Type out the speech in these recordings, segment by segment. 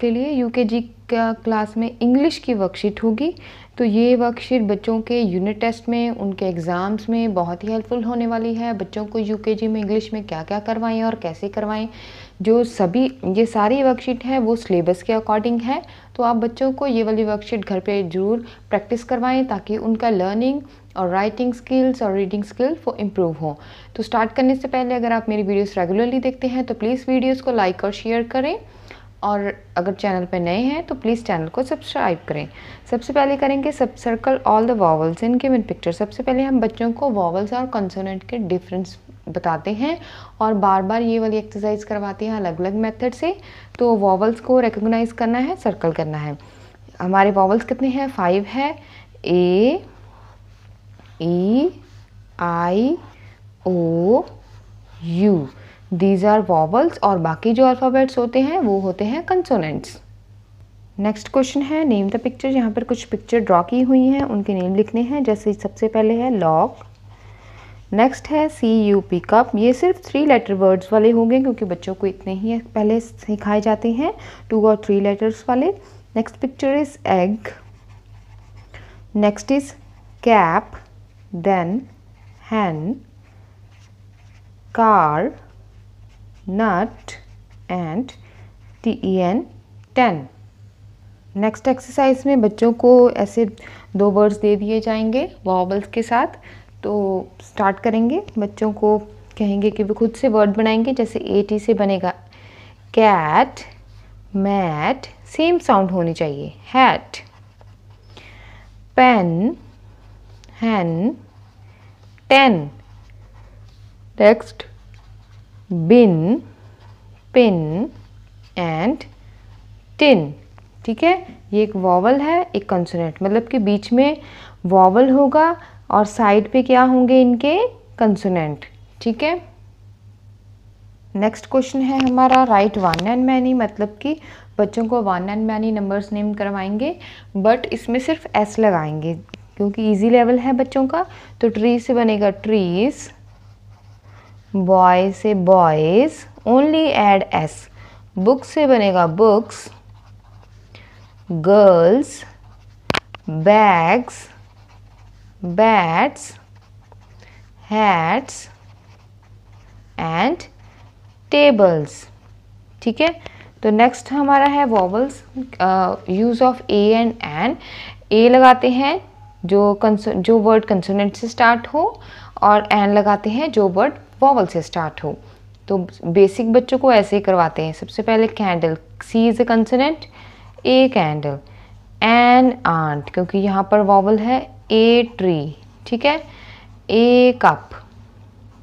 के लिए यू के जी का क्लास में इंग्लिश की वर्कशीट होगी। तो ये वर्कशीट बच्चों के यूनिट टेस्ट में, उनके एग्ज़ाम्स में बहुत ही हेल्पफुल होने वाली है। बच्चों को यू के जी में इंग्लिश में क्या क्या करवाएँ और कैसे करवाएँ? जो सभी, ये सारी वर्कशीट है, वो सिलेबस के अकॉर्डिंग है। तो आप बच्चों को ये वाली वर्कशीट घर पे ज़रूर प्रैक्टिस करवाएँ ताकि उनका लर्निंग और राइटिंग स्किल्स और रीडिंग स्किल्स वो इम्प्रूव हो। तो स्टार्ट करने से पहले अगर आप मेरी वीडियोस रेगुलरली देखते हैं तो प्लीज़ वीडियोस को लाइक और शेयर करें। और अगर चैनल पर नए हैं तो प्लीज़ चैनल को सब्सक्राइब करें। सबसे पहले करेंगे सब circle all the vowels in given picture सबसे पहले हम बच्चों को वॉवल्स और कंसोनेंट के डिफरेंस बताते हैं और बार बार ये वाली एक्सरसाइज करवाते हैं अलग अलग मेथड से। तो वॉवल्स को रिकोगनाइज करना है सर्कल करना है। हमारे वॉवल्स कितने हैं? फाइव है। A I O U these are vowels और बाकी जो अल्फ़ाबेट्स होते हैं, वो होते हैं कंसोनेंट्स नेक्स्ट क्वेश्चन है नेम द पिक्चर यहाँ पर कुछ पिक्चर ड्रॉ की हुई हैं, उनके नेम लिखने हैं, जैसे सबसे पहले है लॉक नेक्स्ट है सी यू पी कप ये सिर्फ़ थ्री लेटर वर्ड्स वाले होंगे, क्योंकि बच्चों को इतने ही पहले सिखाए जाते हैं टू और थ्री लेटर्स वाले. Next picture is egg next is cap then hen car nut and ten ten. Next exercise में बच्चों को ऐसे दो वर्ड्स दे दिए जाएँगे वॉबल्स के साथ। तो स्टार्ट करेंगे। बच्चों को कहेंगे कि वो खुद से वर्ड बनाएँगे, जैसे ए टी से बनेगा। कैट मैट सेम साउंड होनी चाहिए। Hat pen hen ten next bin pin and tin ठीक है? ये एक वॉवल है, एक कंसोनेंट मतलब कि बीच में वॉवल होगा और साइड पे क्या होंगे इनके? कंसोनेंट ठीक है? नेक्स्ट क्वेश्चन है हमारा राइट वन एंड मैनी मतलब कि बच्चों को one and many numbers name करवाएँगे बट इसमें सिर्फ़ एस लगाएँगे, क्योंकि इजी लेवल है बच्चों का तो ट्री से बनेगा ट्रीज़ बॉय से boys only add S book से बनेगा books girls bags bats hats and tables ठीक है? तो नेक्स्ट हमारा है vowels use of a and and a लगाते हैं जो जो वर्ड कंसोनेंट से स्टार्ट हो और एन लगाते हैं, जो वर्ड वॉवल से स्टार्ट हो। तो बेसिक बच्चों को ऐसे ही करवाते हैं। सबसे पहले candle C is a consonant a candle an ant क्योंकि यहाँ पर वॉवल है ए ट्री ठीक है? A cup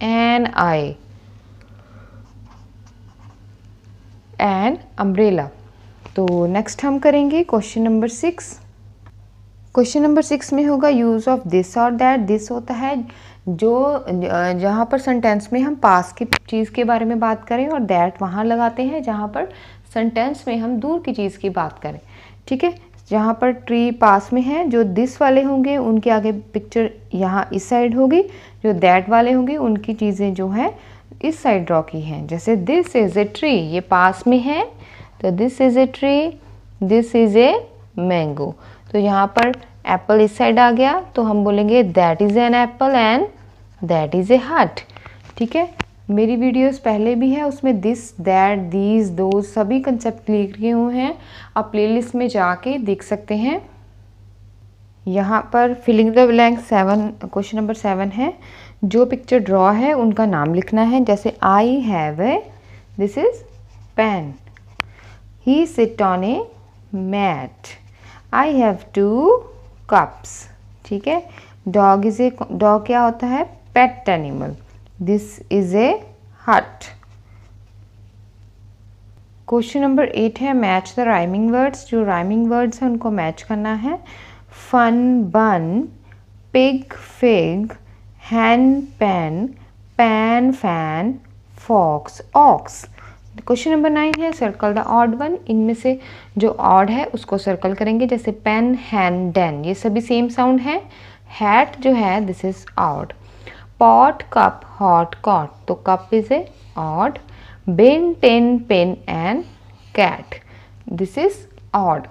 an eye an umbrella तो नेक्स्ट हम करेंगे question number six question number six में होगा यूज़ ऑफ़ दिस और दैट दिस होता है जो जहाँ पर सेंटेंस में हम पास की चीज़ के बारे में बात करें और दैट वहाँ लगाते हैं, जहाँ पर सेंटेंस में हम दूर की चीज़ की बात करें। ठीक है? जहाँ पर ट्री पास में है, जो दिस वाले होंगे, उनके आगे पिक्चर यहाँ इस साइड होगी, जो दैट वाले होंगे, उनकी चीज़ें जो हैं, इस साइड ड्रॉ की हैं। जैसे दिस इज़ ए ट्री ये पास में है तो this is a tree this is a mango तो यहाँ पर एप्पल इस साइड आ गया तो हम बोलेंगे that is an apple and that is a heart ठीक है? मेरी वीडियोस पहले भी है, उसमें दिस दैट दीज दो सभी कंसेप्ट लिखे हुए हैं आप प्लेलिस्ट में जाके देख सकते हैं। यहाँ पर filling the blank seven question number seven है। जो पिक्चर ड्रॉ है, उनका नाम लिखना है। जैसे I have a this is pen he sit on a mat I have two cups ठीक है? डॉग इज़ ए डॉग क्या होता है? Pet animal this is a hut question number eight है मैच द राइमिंग वर्ड्स जो rhyming words हैं, उनको match करना है. Fun bun pig fig hand pen pan fan fox ox question number nine है सर्कल द ऑड वन इनमें से जो ऑड है, उसको सर्कल करेंगे, जैसे पेन हैन डेन ये सभी सेम साउंड है. हैट जो है this is odd pot cup hot cot तो cup is a odd bin ten pen and cat this is odd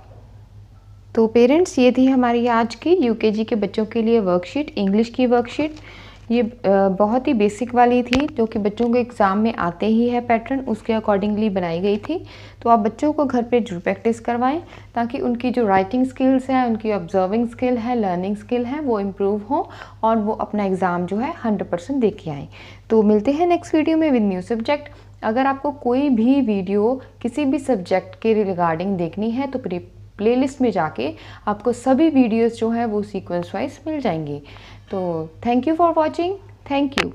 तो पेरेंट्स ये थी हमारी आज की यूकेजी के बच्चों के लिए वर्कशीट इंग्लिश की वर्कशीट ये बहुत ही बेसिक वाली थी, जो कि बच्चों के एग्ज़ाम में आते ही है पैटर्न उसके अकॉर्डिंगली बनाई गई थी। तो आप बच्चों को घर पे ज़रूर प्रैक्टिस करवाएँ, ताकि उनकी जो राइटिंग स्किल्स हैं, उनकी ऑब्जर्विंग स्किल है लर्निंग स्किल है, वो इम्प्रूव हो और वो अपना एग्ज़ाम जो है हंड्रेड परसेंट दे के आएँ। तो मिलते हैं नेक्स्ट वीडियो में विद न्यू सब्जेक्ट अगर आपको कोई भी वीडियो किसी भी सब्जेक्ट के रिगार्डिंग देखनी है तो प्लेलिस्ट में जाके आपको सभी वीडियोस जो हैं, वो सीक्वेंस वाइज मिल जाएँगी। तो thank you for watching thank you